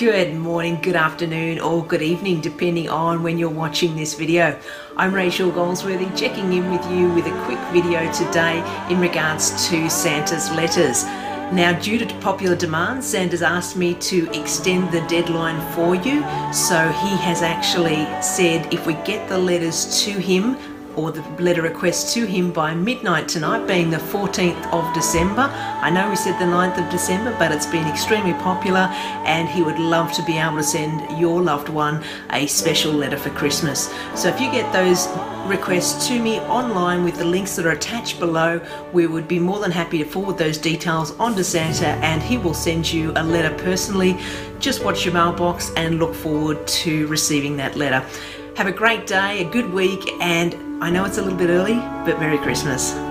Good morning, good afternoon, or good evening, depending on when you're watching this video. I'm Rachael Goldsworthy checking in with you with a quick video today in regards to Santa's letters. Now, due to popular demand, Santa's asked me to extend the deadline for you. So he has actually said if we get the letters to him or the letter request to him by midnight tonight, being the 14th of December. I know we said the 9th of December, but it's been extremely popular, and he would love to be able to send your loved one a special letter for Christmas. So if you get those requests to me online with the links that are attached below, we would be more than happy to forward those details on to Santa, and he will send you a letter personally. Just watch your mailbox and look forward to receiving that letter. Have a great day, a good week, and I know it's a little bit early, but Merry Christmas.